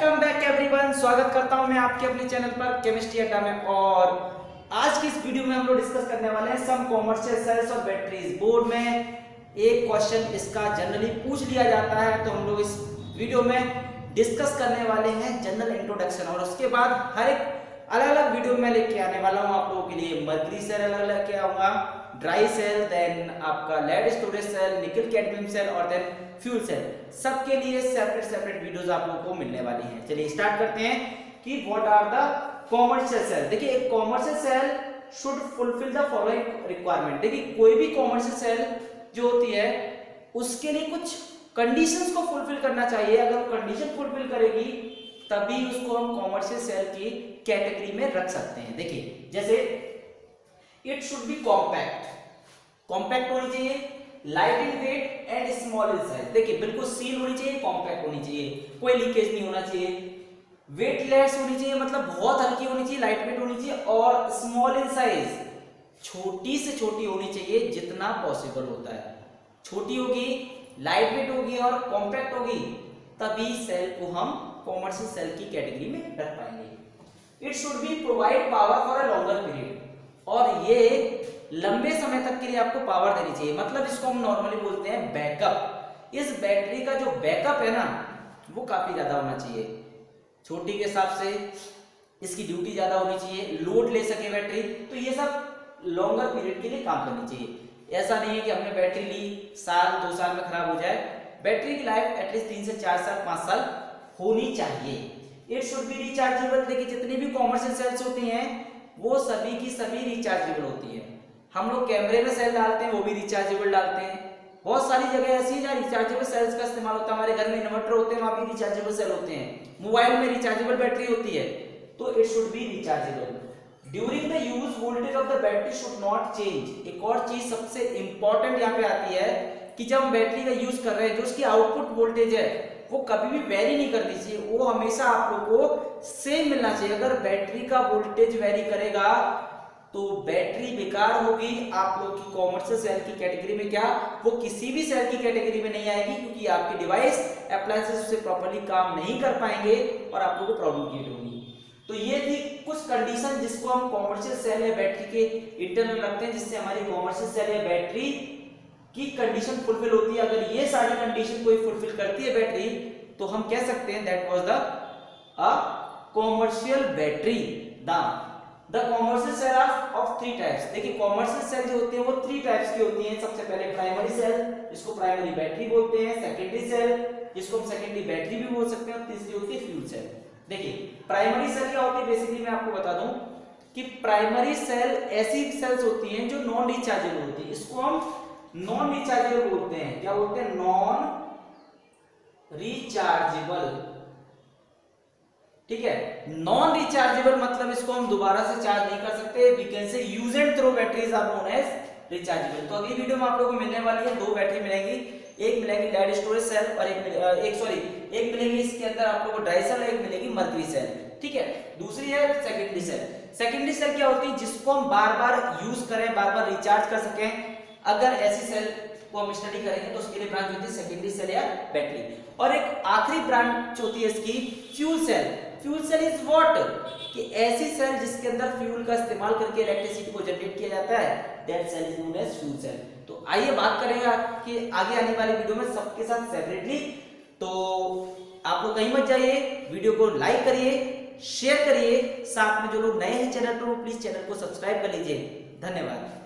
Welcome back everyone, स्वागत करता हूँ मैं आपके अपने चैनल पर, केमिस्ट्री अड्डा में। और आज की इस वीडियो में हम लोग डिस्कस करने वाले हैं सम कॉमर्शियल सेल्स और बैटरीज बोर्ड में एक क्वेश्चन इसका जनरली पूछ लिया जाता है तो हम लोग इस वीडियो में डिस्कस करने वाले हैं जनरल इंट्रोडक्शन और उसके बाद हर एक अलग अलग वीडियो में लेके आने वाला हूँ आप लोगों के लिए। मर्करी सेल अलग अलग के आऊँगा ड्राई सेल देन आपका lead storage cell nickel cadmium cell और देन फ्यूल सेल सबके लिए सेपरेट सेपरेट वीडियोस आप लोगों को मिलने वाली हैं। चलिए स्टार्ट करते हैं कि what are the commercial cell देखिए, एक commercial cell should fulfil the following requirement देखिए, कोई भी कॉमर्शियल सेल जो होती है, उसके लिए कुछ कंडीशंस को फुलफिल करना चाहिए। अगर कंडीशन फुलफिल करेगी, तभी उसको हम कॉमर्शियल सेल की कैटेगरी में रख सकते हैं। देखिए, जैसे it should be compact compact होनी चाहिए light in weight and small in size देखिए, बिल्कुल सील होनी चाहिए कॉम्पैक्ट होनी चाहिए। कोई लीकेज नहीं होना चाहिए। वेटलेस होनी चाहिए मतलब बहुत हल्की होनी चाहिए लाइट वेट होनी चाहिए और स्मॉल इन साइज़ छोटी से छोटी होनी चाहिए, जितना पॉसिबल होता है। छोटी होगी लाइट वेट होगी और कॉम्पैक्ट होगी, तभी सेल को हम कॉमर्शियल सेल की कैटेगरी में रख पाएँगे। It should be provide power for a longer period और ये लंबे समय तक के लिए आपको पावर देनी चाहिए। मतलब इसको हम नॉर्मली बोलते हैं बैकअप इस बैटरी का जो बैकअप है ना, वो काफ़ी ज़्यादा होना चाहिए। छोटी के हिसाब से इसकी ड्यूटी ज़्यादा होनी चाहिए। लोड ले सके बैटरी तो ये सब लॉन्गर पीरियड के लिए काम करनी चाहिए। ऐसा नहीं है कि हमने बैटरी ली, साल, दो साल में खराब हो जाए। बैटरी की लाइफ एटलीस्ट तीन से चार साल, पाँच साल होनी चाहिए। इट शुड बी रिचार्जेबल देखिए, जितनी भी कॉमर्शियल सेल्स होती हैं वो सभी की सभी रिचार्जेबल होती है। हम लोग कैमरे में सेल डालते हैं, वो भी रिचार्जेबल डालते हैं। बहुत सारी जगह ऐसी है जहाँ रिचार्जेबल सेल्स का इस्तेमाल होता है। हमारे घर में इन्वर्टर होते हैं, वहाँ भी रिचार्जेबल सेल होते हैं। मोबाइल में रिचार्जेबल बैटरी होती है तो it should be rechargeable during the use voltage of the battery should not change एक और चीज़ सबसे इंपॉर्टेंट यहाँ पे आती है कि जब हम बैटरी का यूज़ कर रहे हैं, जो उसकी आउटपुट वोल्टेज है, वो कभी भी वेरी नहीं करनी चाहिए वो हमेशा आप लोग को सेम मिलना चाहिए। अगर बैटरी का वोल्टेज वेरी करेगा तो बैटरी बेकार होगी। आप लोग की कॉमर्शियल सेल की कैटेगरी में क्या? वो किसी भी सेल की कैटेगरी में नहीं आएगी, क्योंकि आपकी डिवाइस अप्लायंसेस उससे प्रॉपरली काम नहीं कर पाएँगे और आप लोगों को प्रॉब्लम क्रिएट होगी। तो ये थी कुछ कंडीशन जिसको हम कॉमर्शियल सेल या बैटरी के इंटरनल रखते हैं, जिससे हमारी कॉमर्शियल सेल या बैटरी की कंडीशन फुलफिल होती है। अगर ये सारी कंडीशन कोई फुलफिल करती है बैटरी तो हम कह सकते हैं that was the commercial battery the the commercial cell are of three types देखिए कॉमर्शियल सेल जो होती है, वो थ्री टाइप्स की होती हैं। सबसे पहले प्राइमरी सेल जिसको प्राइमरी बैटरी बोलते हैं। सेकेंडरी सेल जिसको हम सेकेंडरी बैटरी भी बोल सकते हैं। और तीसरी होती है फ्यूल सेल देखिए प्राइमरी सेल क्या होती है? बेसिकली मैं आपको बता दूँ कि प्राइमरी सेल ऐसी सेल्स होती हैं जो नॉन रिचार्जेबल होती है। इसको हम नॉन रिचार्जेबल बोलते हैं। क्या बोलते हैं? नॉन रिचार्जेबल ठीक है? नॉन रिचार्जेबल मतलब इसको हम दोबारा से चार्ज नहीं कर सकते। We can say use and throw batteries are known as rechargeable तो अगली वीडियो में आप लोगों को मिलने वाली है। दो बैटरी मिलेंगी। एक मिलेगी लेड स्टोरेज सेल और एक एक सॉरी एक मिलेगी इसके अंदर आप लोगों को ड्राई सेल एक मिलेगी मर्करी सेल ठीक है? दूसरी है सेकेंडरी सेल सेकेंडरी सेल क्या होती है? जिसको हम बार बार यूज़ करें बार बार रिचार्ज कर सकें। अगर ऐसी सेल को हम स्टडी करेंगे तो उसके लिए ब्रांच होती है सेकेंडरी सेल या बैटरी और एक आखिरी ब्रांच होती है इसकी fuel cell fuel cell is what कि ऐसी सेल जिसके अंदर फ्यूल का इस्तेमाल करके इलेक्ट्रिसिटी को जनरेट किया जाता है that cell is known as fuel cell तो आइए बात करेंगे कि आगे आने वाली वीडियो में सबके साथ सेपरेटली तो आप लोग कहीं मत जाइए वीडियो को लाइक करिए शेयर करिए. साथ में जो लोग नए हैं चैनल पर, वो प्लीज़ चैनल को सब्सक्राइब कर लीजिए. धन्यवाद.